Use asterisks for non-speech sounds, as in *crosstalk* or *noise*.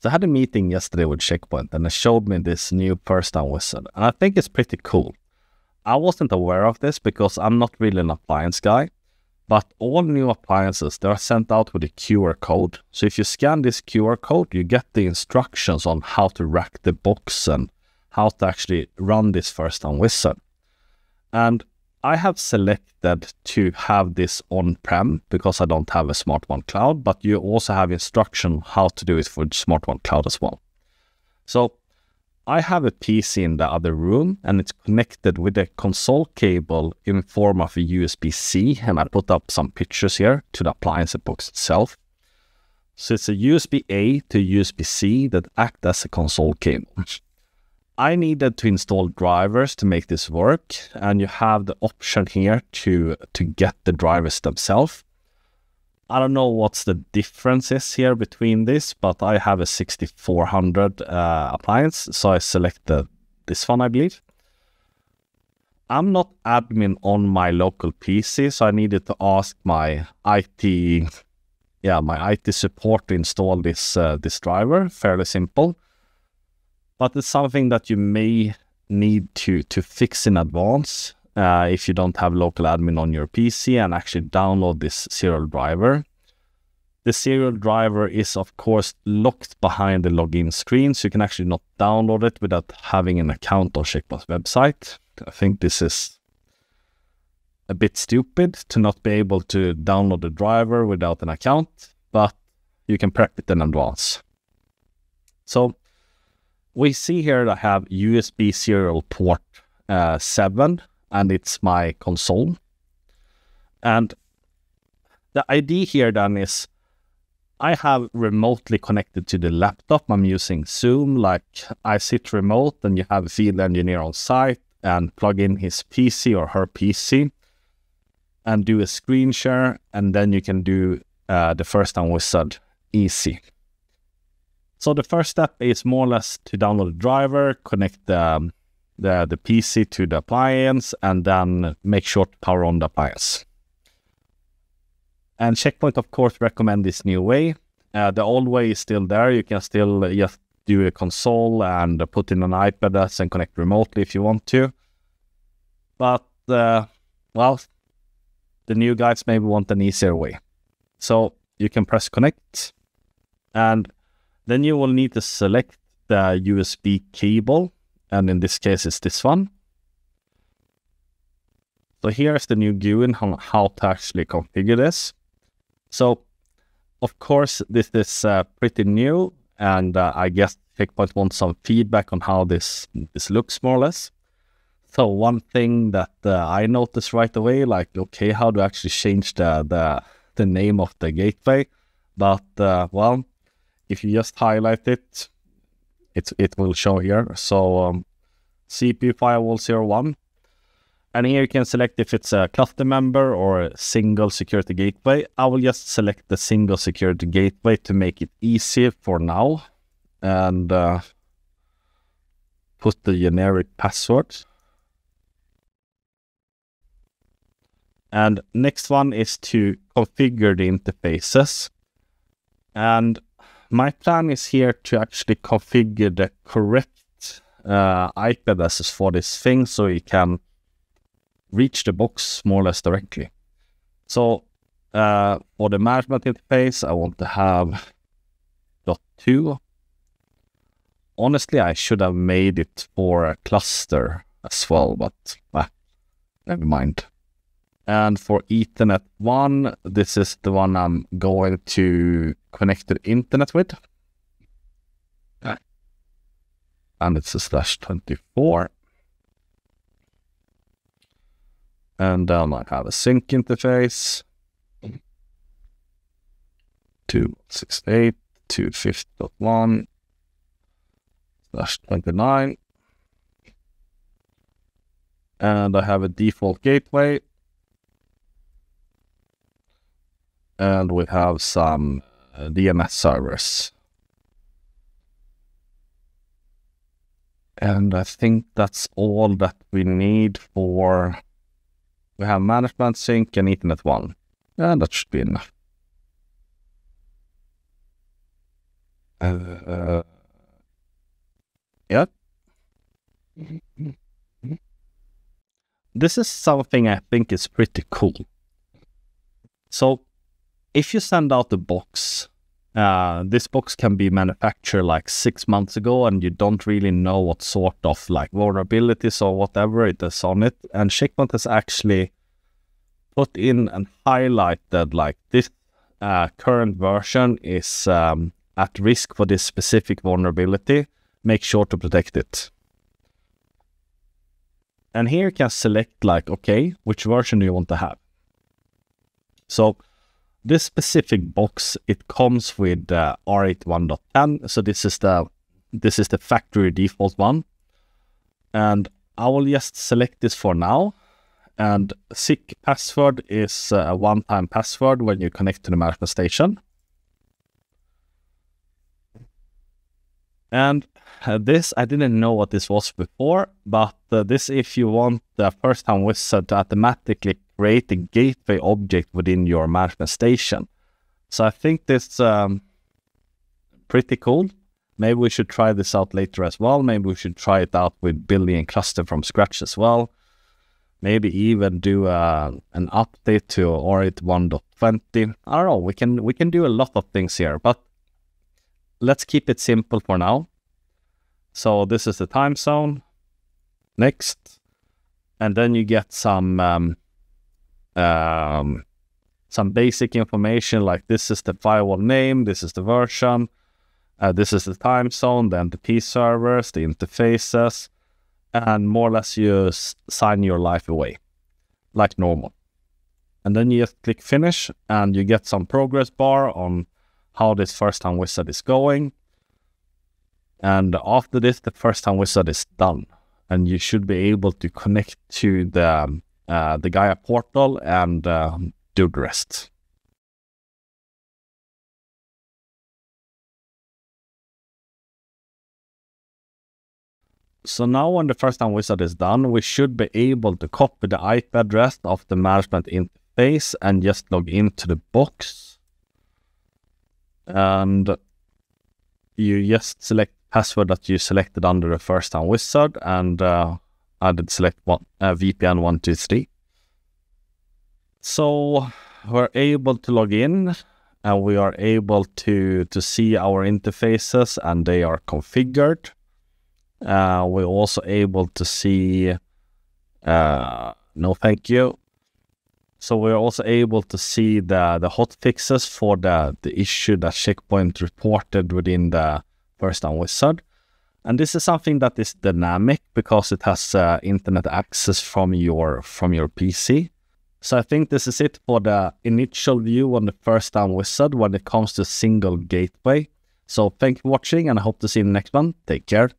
So I had a meeting yesterday with Checkpoint and they showed me this new first time wizard. And I think it's pretty cool. I wasn't aware of this because I'm not really an appliance guy. But all new appliances, they are sent out with a QR code. So if you scan this QR code, you get the instructions on how to rack the box and how to actually run this first time wizard. And I have selected to have this on-prem because I don't have a Smart-1 Cloud, but you also have instruction how to do it for Smart-1 Cloud as well. So I have a PC in the other room and it's connected with a console cable in form of a USB-C and I put up some pictures here to the appliance box itself. So it's a USB-A to USB-C that act as a console cable. *laughs* I needed to install drivers to make this work and you have the option here to, to get the drivers themselves. I don't know what's the difference is here between this, but I have a 6400 uh, appliance, so I selected this one, I believe. I'm not admin on my local PC, so I needed to ask my IT, yeah, my IT support to install this uh, this driver. Fairly simple, but it's something that you may need to to fix in advance uh, if you don't have local admin on your PC and actually download this serial driver. The serial driver is of course locked behind the login screen, so you can actually not download it without having an account on Checkpoint's website. I think this is a bit stupid to not be able to download the driver without an account, but you can prep it in advance. So we see here that I have USB serial port uh, 7 and it's my console. And the idea here then is I have remotely connected to the laptop. I'm using Zoom, like I sit remote and you have a field engineer on site and plug in his PC or her PC and do a screen share. And then you can do uh, the first time wizard easy. So the first step is more or less to download the driver, connect the, um, the, the PC to the appliance, and then make sure to power on the appliance. And Checkpoint, of course, recommend this new way. Uh, the old way is still there. You can still just do a console and put in an IP address and connect remotely if you want to. But, uh, well, the new guys maybe want an easier way. So you can press connect and then you will need to select the USB cable, and in this case, it's this one. So here's the new GUI on how to actually configure this. So, of course, this is uh, pretty new, and uh, I guess Checkpoint wants some feedback on how this this looks more or less. So one thing that uh, I noticed right away, like, okay, how to actually change the the the name of the gateway? But uh, well, if you just highlight it, it, it will show here. So um, CPU firewall 01. And here you can select if it's a cluster member or a single security gateway. I will just select the single security gateway to make it easy for now. And uh, put the generic password. And next one is to configure the interfaces. And my plan is here to actually configure the correct uh, IP addresses for this thing so you can reach the box more or less directly. So uh, for the management interface, I want to have dot two. Honestly, I should have made it for a cluster as well, but never mind. And for Ethernet 1, this is the one I'm going to connect to the internet with. And it's a slash 24. And then I have a sync interface. 268.250.1 slash 29. And I have a default gateway and we have some uh, DNS servers. And I think that's all that we need for, we have management sync and Ethernet 1. And that should be enough. uh, yeah. This is something I think is pretty cool. So, if you send out the box, uh, this box can be manufactured like six months ago, and you don't really know what sort of like vulnerabilities or whatever it is on it. And Checkpoint has actually put in and highlighted like this uh, current version is um, at risk for this specific vulnerability. Make sure to protect it. And here you can select like, okay, which version do you want to have? So this specific box, it comes with uh, R81.10. So this is the this is the factory default one. And I will just select this for now. And SIC password is a one-time password when you connect to the management station. And uh, this, I didn't know what this was before, but uh, this if you want the first time wizard to automatically create a gateway object within your management station. So I think this um, pretty cool. Maybe we should try this out later as well. Maybe we should try it out with building a cluster from scratch as well. Maybe even do uh, an update to R81.20. I don't know. We can we can do a lot of things here, but let's keep it simple for now. So this is the time zone. Next. And then you get some um, um, some basic information like this is the firewall name, this is the version, uh, this is the time zone, then the NTP servers, the interfaces, and more or less you sign your life away like normal. And then you just click finish and you get some progress bar on how this first time wizard is going. And after this, the first time wizard is done. And you should be able to connect to the, uh, the Gaia portal and uh, do the rest. So now when the first time wizard is done, we should be able to copy the IP address of the management interface and just log into the box. And you just select password that you selected under the first time wizard and uh, did select one, uh, VPN 123. So we're able to log in and we are able to, to see our interfaces and they are configured. Uh, we're also able to see, uh, no thank you. So we're also able to see the, the hot fixes for the, the issue that Checkpoint reported within the first time wizard. And this is something that is dynamic because it has uh, internet access from your from your PC. So I think this is it for the initial view on the first time wizard when it comes to single gateway. So thank you for watching and I hope to see you in the next one. Take care.